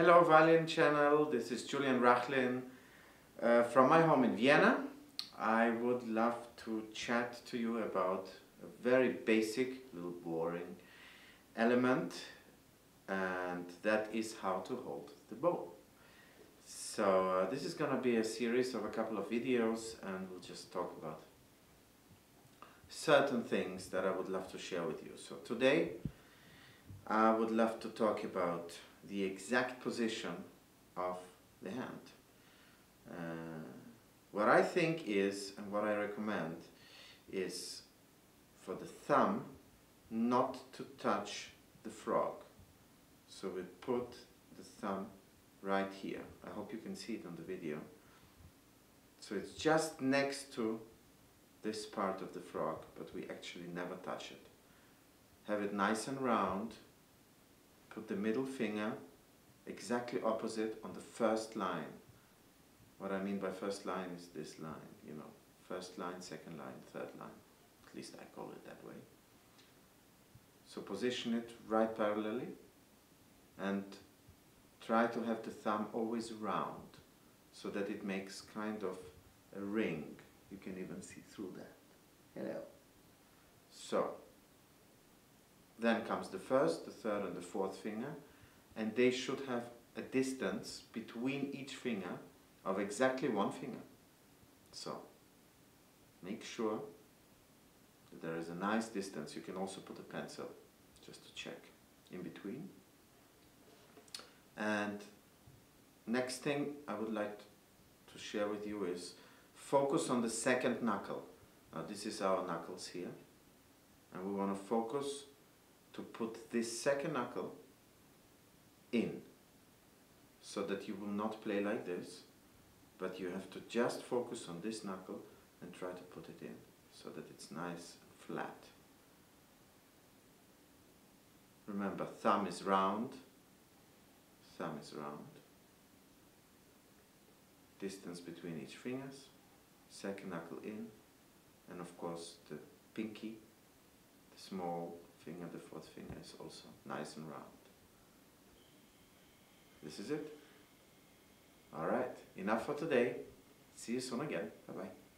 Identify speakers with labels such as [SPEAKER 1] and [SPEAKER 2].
[SPEAKER 1] Hello Violin Channel, this is Julian Rachlin uh, from my home in Vienna. I would love to chat to you about a very basic, little boring element and that is how to hold the bow. So uh, this is gonna be a series of a couple of videos and we'll just talk about certain things that I would love to share with you. So today I would love to talk about the exact position of the hand. Uh, what I think is, and what I recommend, is for the thumb not to touch the frog. So we put the thumb right here. I hope you can see it on the video. So it's just next to this part of the frog, but we actually never touch it. Have it nice and round, put the middle finger exactly opposite on the first line. What I mean by first line is this line, you know, first line, second line, third line. At least I call it that way. So position it right parallelly and try to have the thumb always round so that it makes kind of a ring. You can even see through that. Hello. So, then comes the first, the third and the fourth finger and they should have a distance between each finger of exactly one finger. So, make sure that there is a nice distance. You can also put a pencil just to check in between. And next thing I would like to share with you is focus on the second knuckle. Now this is our knuckles here. And we want to focus to put this second knuckle in so that you will not play like this but you have to just focus on this knuckle and try to put it in so that it's nice flat. Remember thumb is round, thumb is round, distance between each fingers, second knuckle in. And of course the pinky, the small finger, the fourth finger is also nice and round. This is it. Alright, enough for today. See you soon again. Bye bye.